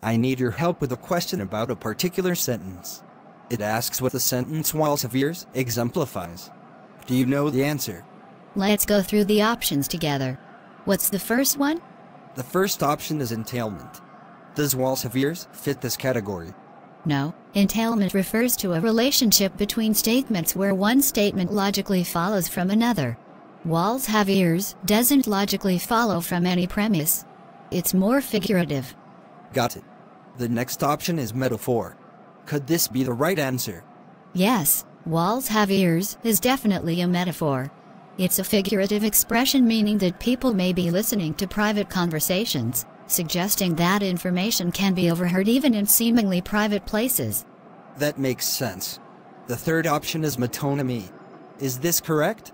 I need your help with a question about a particular sentence. It asks what the sentence walls of ears exemplifies. Do you know the answer? Let's go through the options together. What's the first one? The first option is entailment. Does ears fit this category? No, entailment refers to a relationship between statements where one statement logically follows from another. Walls have ears doesn't logically follow from any premise. It's more figurative. Got it. The next option is metaphor. Could this be the right answer? Yes, walls have ears is definitely a metaphor. It's a figurative expression meaning that people may be listening to private conversations, suggesting that information can be overheard even in seemingly private places. That makes sense. The third option is metonymy. Is this correct?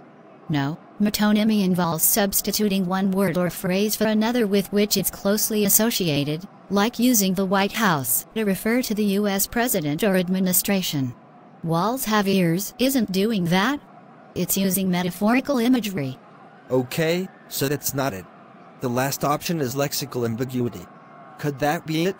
No, metonymy involves substituting one word or phrase for another with which it's closely associated, like using the White House to refer to the US president or administration. Walls have ears isn't doing that. It's using metaphorical imagery. Okay, so that's not it. The last option is lexical ambiguity. Could that be it?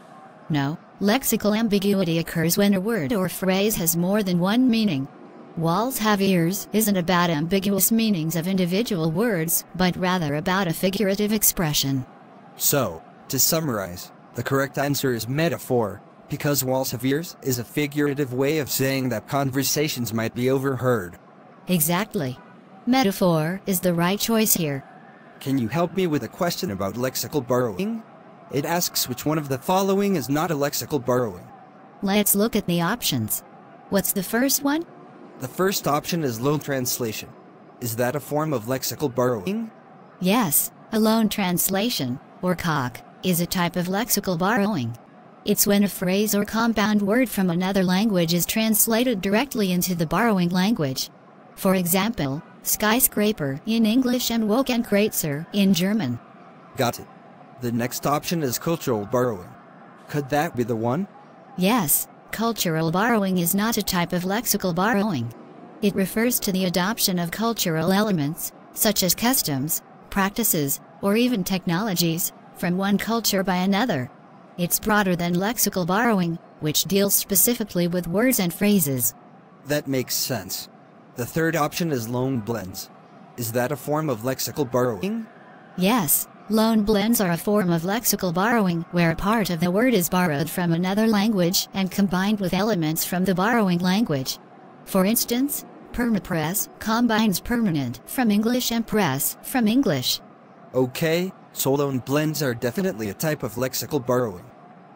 No, lexical ambiguity occurs when a word or phrase has more than one meaning. Walls have ears isn't about ambiguous meanings of individual words, but rather about a figurative expression. So, to summarize, the correct answer is metaphor, because walls have ears is a figurative way of saying that conversations might be overheard. Exactly. Metaphor is the right choice here. Can you help me with a question about lexical borrowing? It asks which one of the following is not a lexical borrowing. Let's look at the options. What's the first one? The first option is loan translation. Is that a form of lexical borrowing? Yes, a loan translation, or calque, is a type of lexical borrowing. It's when a phrase or compound word from another language is translated directly into the borrowing language. For example, skyscraper in English and Wolkenkratzer in German. Got it. The next option is cultural borrowing. Could that be the one? Yes, cultural borrowing is not a type of lexical borrowing. It refers to the adoption of cultural elements, such as customs, practices, or even technologies, from one culture by another. It's broader than lexical borrowing, which deals specifically with words and phrases. That makes sense. The third option is loan blends. Is that a form of lexical borrowing? Yes, loan blends are a form of lexical borrowing where a part of the word is borrowed from another language and combined with elements from the borrowing language. For instance, permapress combines permanent from English and press from English. Okay, so loan blends are definitely a type of lexical borrowing.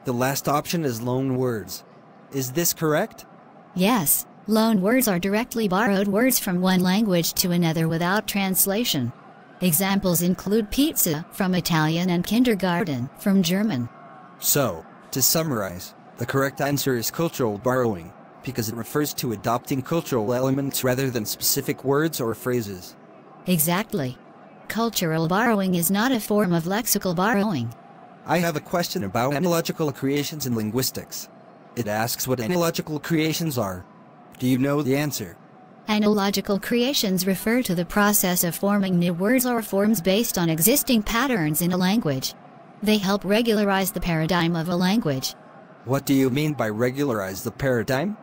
The last option is loan words. Is this correct? Yes, loan words are directly borrowed words from one language to another without translation. Examples include pizza from Italian and kindergarten from German. So, to summarize, the correct answer is cultural borrowing, because it refers to adopting cultural elements rather than specific words or phrases. Exactly. Cultural borrowing is not a form of lexical borrowing. I have a question about analogical creations in linguistics. It asks what analogical creations are. Do you know the answer? Analogical creations refer to the process of forming new words or forms based on existing patterns in a language. They help regularize the paradigm of a language. What do you mean by regularize the paradigm?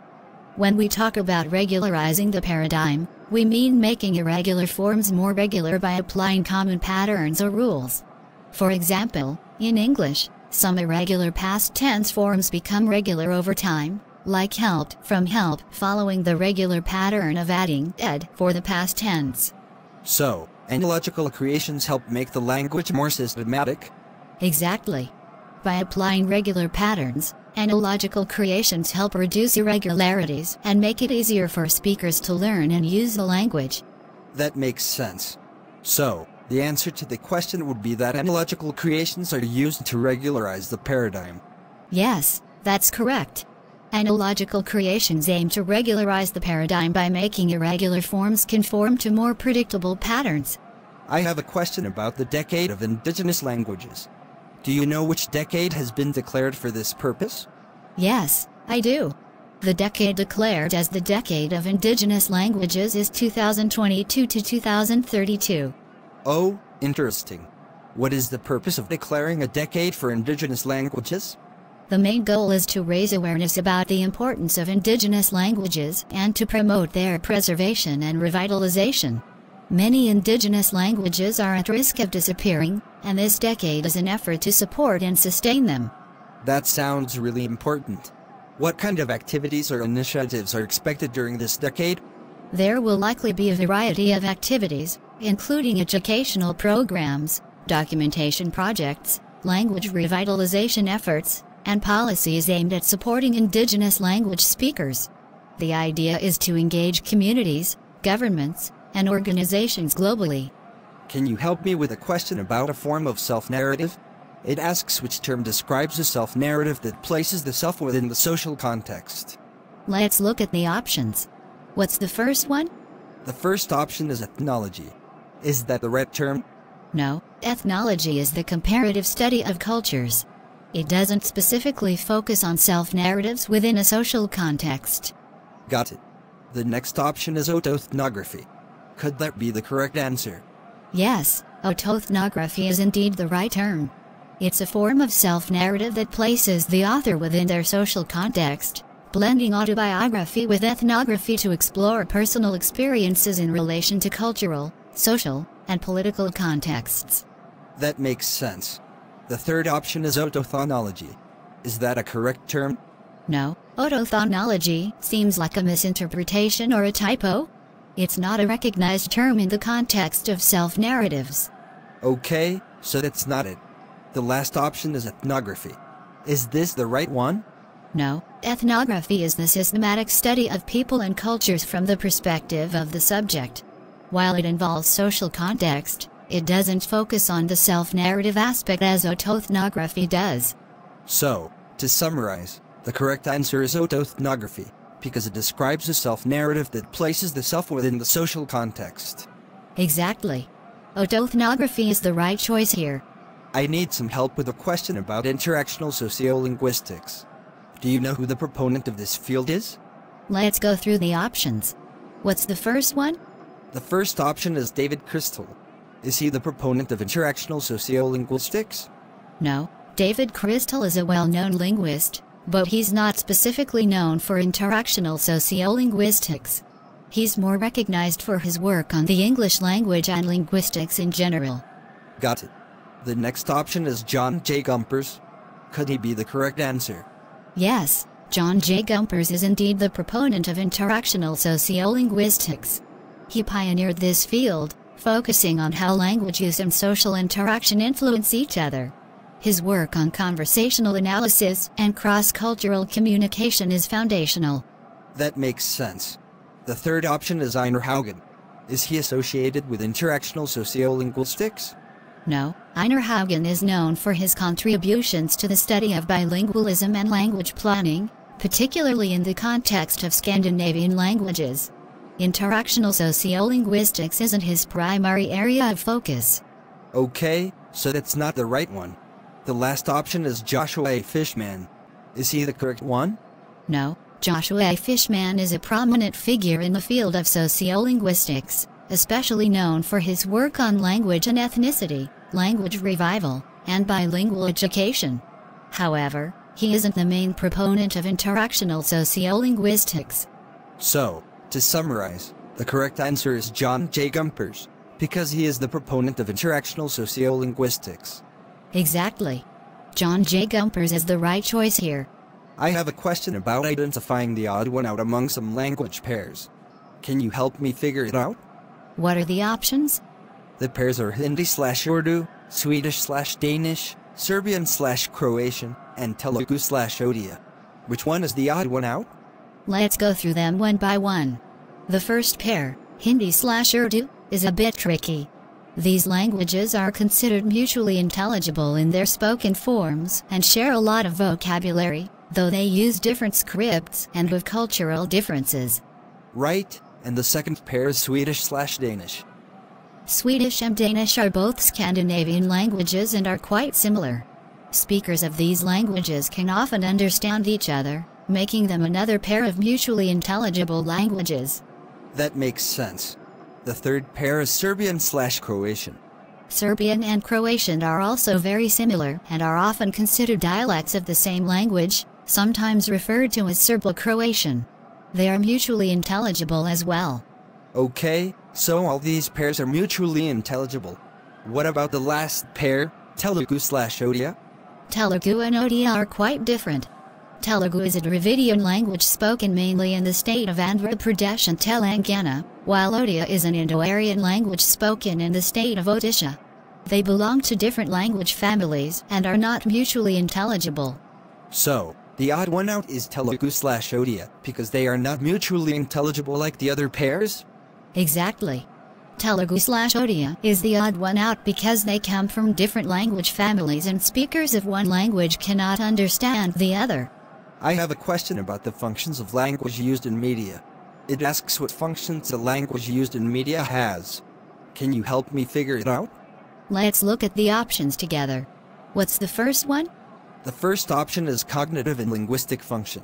When we talk about regularizing the paradigm, we mean making irregular forms more regular by applying common patterns or rules. For example, in English, some irregular past tense forms become regular over time, like helped from help following the regular pattern of adding ed for the past tense. So, analogical creations help make the language more systematic? Exactly. By applying regular patterns, analogical creations help reduce irregularities and make it easier for speakers to learn and use the language. That makes sense. So, the answer to the question would be that analogical creations are used to regularize the paradigm. Yes, that's correct. Analogical creations aim to regularize the paradigm by making irregular forms conform to more predictable patterns. I have a question about the decade of indigenous languages. Do you know which decade has been declared for this purpose? Yes, I do. The decade declared as the Decade of Indigenous Languages is 2022 to 2032. Oh, interesting. What is the purpose of declaring a decade for indigenous languages? The main goal is to raise awareness about the importance of indigenous languages and to promote their preservation and revitalization. Many indigenous languages are at risk of disappearing, and this decade is an effort to support and sustain them. That sounds really important. What kind of activities or initiatives are expected during this decade? There will likely be a variety of activities, including educational programs, documentation projects, language revitalization efforts, and policies aimed at supporting indigenous language speakers. The idea is to engage communities, governments, and organizations globally. Can you help me with a question about a form of self-narrative? It asks which term describes a self-narrative that places the self within the social context. Let's look at the options. What's the first one? The first option is ethnology. Is that the right term? No, ethnology is the comparative study of cultures. It doesn't specifically focus on self-narratives within a social context. Got it. The next option is autoethnography. Could that be the correct answer? Yes, autoethnography is indeed the right term. It's a form of self-narrative that places the author within their social context, blending autobiography with ethnography to explore personal experiences in relation to cultural, social, and political contexts. That makes sense. The third option is autoethnology. Is that a correct term? No, autoethnology seems like a misinterpretation or a typo. It's not a recognized term in the context of self-narratives. Okay, so that's not it. The last option is ethnography. Is this the right one? No, ethnography is the systematic study of people and cultures from the perspective of the subject. While it involves social context, it doesn't focus on the self-narrative aspect as autoethnography does. So, to summarize, the correct answer is autoethnography, because it describes a self-narrative that places the self within the social context. Exactly. Autoethnography is the right choice here. I need some help with a question about interactional sociolinguistics. Do you know who the proponent of this field is? Let's go through the options. What's the first one? The first option is David Crystal. Is he the proponent of interactional sociolinguistics? No, David Crystal is a well-known linguist, but he's not specifically known for interactional sociolinguistics. He's more recognized for his work on the English language and linguistics in general. Got it. The next option is John J. Gumperz. Could he be the correct answer? Yes, John J. Gumperz is indeed the proponent of interactional sociolinguistics. He pioneered this field, focusing on how language use and social interaction influence each other. His work on conversational analysis and cross-cultural communication is foundational. That makes sense. The third option is Einar Haugen. Is he associated with interactional sociolinguistics? No, Einar Haugen is known for his contributions to the study of bilingualism and language planning, particularly in the context of Scandinavian languages. Interactional sociolinguistics isn't his primary area of focus. Okay, so that's not the right one. The last option is Joshua A. Fishman. Is he the correct one? No, Joshua A. Fishman is a prominent figure in the field of sociolinguistics, especially known for his work on language and ethnicity, language revival, and bilingual education. However, he isn't the main proponent of interactional sociolinguistics. So, to summarize, the correct answer is John J. Gumperz, because he is the proponent of interactional sociolinguistics. Exactly. John J. Gumperz is the right choice here. I have a question about identifying the odd one out among some language pairs. Can you help me figure it out? What are the options? The pairs are Hindi slash Urdu, Swedish slash Danish, Serbian slash Croatian, and Telugu slash Odia. Which one is the odd one out? Let's go through them one by one. The first pair, Hindi slash Urdu, is a bit tricky. These languages are considered mutually intelligible in their spoken forms and share a lot of vocabulary, though they use different scripts and have cultural differences. Right, and the second pair is Swedish slash Danish. Swedish and Danish are both Scandinavian languages and are quite similar. Speakers of these languages can often understand each other, making them another pair of mutually intelligible languages. That makes sense. The third pair is Serbian slash Croatian. Serbian and Croatian are also very similar and are often considered dialects of the same language, sometimes referred to as Serbo-Croatian. They are mutually intelligible as well. Okay, so all these pairs are mutually intelligible. What about the last pair, Telugu slash Odia? Telugu and Odia are quite different. Telugu is a Dravidian language spoken mainly in the state of Andhra Pradesh and Telangana, while Odia is an Indo-Aryan language spoken in the state of Odisha. They belong to different language families and are not mutually intelligible. So, the odd one out is Telugu slash Odia, because they are not mutually intelligible like the other pairs? Exactly. Telugu slash Odia is the odd one out because they come from different language families and speakers of one language cannot understand the other. I have a question about the functions of language used in media. It asks what functions the language used in media has. Can you help me figure it out? Let's look at the options together. What's the first one? The first option is cognitive and linguistic function.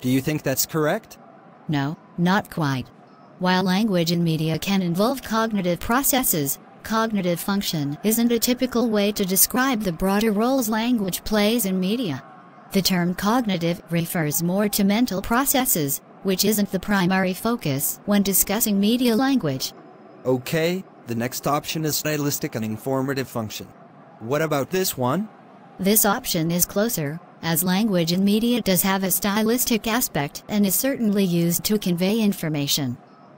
Do you think that's correct? No, not quite. While language in media can involve cognitive processes, cognitive function isn't a typical way to describe the broader roles language plays in media. The term cognitive refers more to mental processes, which isn't the primary focus when discussing media language. Okay, the next option is stylistic and informative function. What about this one? This option is closer, as language in media does have a stylistic aspect and is certainly used to convey information.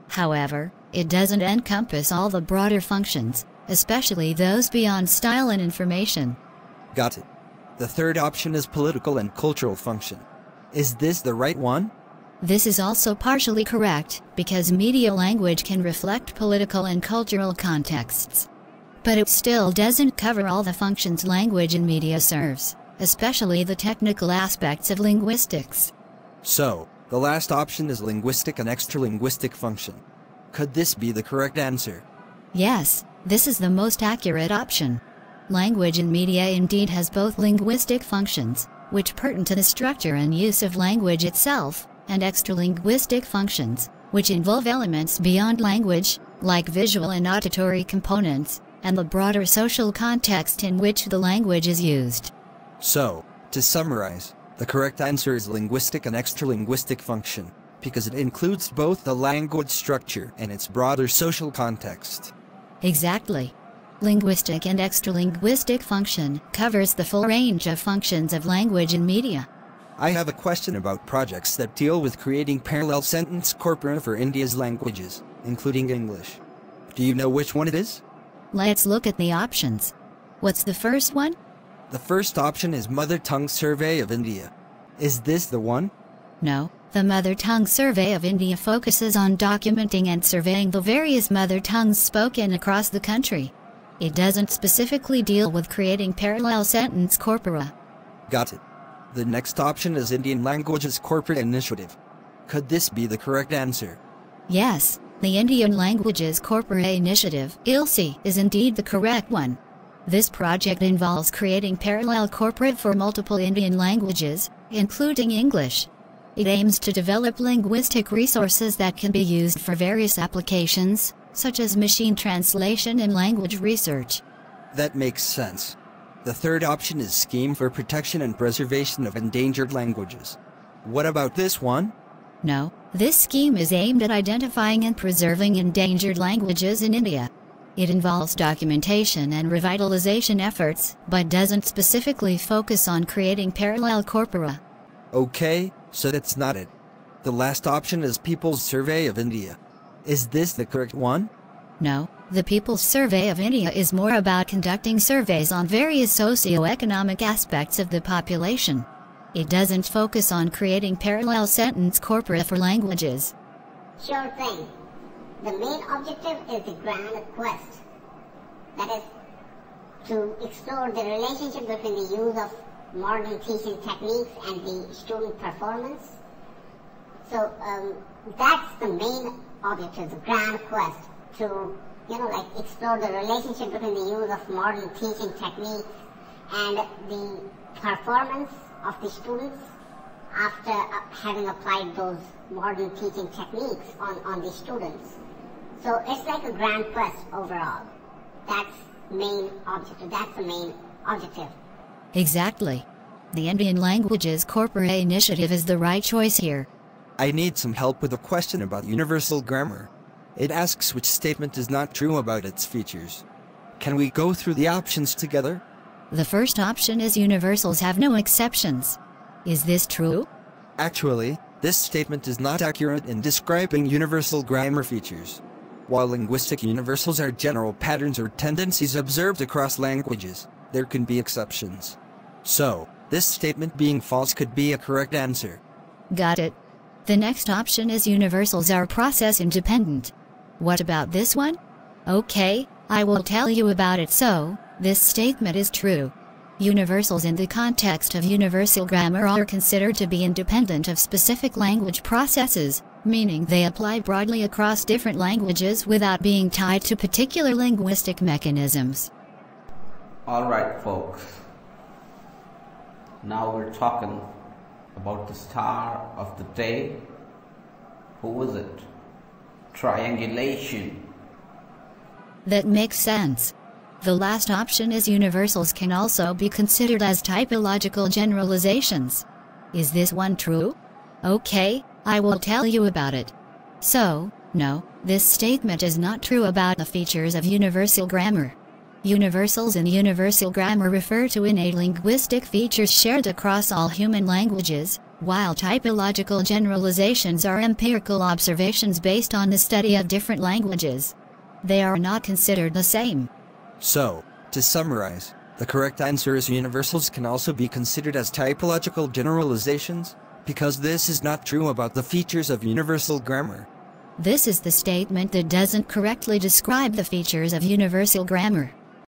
However, it doesn't encompass all the broader functions, especially those beyond style and information. Got it. The third option is political and cultural function. Is this the right one? This is also partially correct, because media language can reflect political and cultural contexts. But it still doesn't cover all the functions language in media serves, especially the technical aspects of linguistics. So, the last option is linguistic and extralinguistic function. Could this be the correct answer? Yes, this is the most accurate option. Language in media indeed has both linguistic functions, which pertain to the structure and use of language itself, and extralinguistic functions, which involve elements beyond language, like visual and auditory components, and the broader social context in which the language is used. So, to summarize, the correct answer is linguistic and extralinguistic function, because it includes both the language structure and its broader social context. Exactly. Linguistic and extralinguistic function covers the full range of functions of language and media. I have a question about projects that deal with creating parallel sentence corpora for India's languages, including English. Do you know which one it is? Let's look at the options. What's the first one? The first option is Mother Tongue Survey of India. Is this the one? No, the Mother Tongue Survey of India focuses on documenting and surveying the various mother tongues spoken across the country. It doesn't specifically deal with creating parallel sentence corpora. Got it. The next option is Indian Languages Corpora Initiative. Could this be the correct answer? Yes, the Indian Languages Corpora Initiative, ILSI, is indeed the correct one. This project involves creating parallel corpora for multiple Indian languages, including English. It aims to develop linguistic resources that can be used for various applications, such as machine translation and language research. That makes sense. The third option is Scheme for Protection and Preservation of Endangered Languages. What about this one? No, this scheme is aimed at identifying and preserving endangered languages in India. It involves documentation and revitalization efforts, but doesn't specifically focus on creating parallel corpora. Okay, so that's not it. The last option is People's Survey of India. Is this the correct one? No, the People's Survey of India is more about conducting surveys on various socio-economic aspects of the population. It doesn't focus on creating parallel sentence corpora for languages. Sure thing. The main objective is the grand quest. That is to explore the relationship between the use of modern teaching techniques and the student performance. So um, that's the main objective, the grand quest, to you know like explore the relationship between the use of modern teaching techniques and the performance of the students after uh, having applied those modern teaching techniques on, on the students. So it's like a grand quest overall. That's main objective. That's the main objective. Exactly. The Indian Languages Corpora initiative is the right choice here. I need some help with a question about universal grammar. It asks which statement is not true about its features. Can we go through the options together? The first option is universals have no exceptions. Is this true? Actually, this statement is not accurate in describing universal grammar features. While linguistic universals are general patterns or tendencies observed across languages, there can be exceptions. So, this statement being false could be a correct answer. Got it. The next option is universals are process independent. What about this one? Okay, I will tell you about it so, this statement is true. Universals in the context of universal grammar are considered to be independent of specific language processes, meaning they apply broadly across different languages without being tied to particular linguistic mechanisms. Alright, folks. Now we're talking about the star of the day. Who is it? Triangulation. That makes sense. The last option is universals can also be considered as typological generalizations. Is this one true? Okay, I will tell you about it. So, no, this statement is not true about the features of universal grammar. Universals in universal grammar refer to innate linguistic features shared across all human languages, while typological generalizations are empirical observations based on the study of different languages. They are not considered the same. So, to summarize, the correct answer is universals can also be considered as typological generalizations, because this is not true about the features of universal grammar. This is the statement that doesn't correctly describe the features of universal grammar.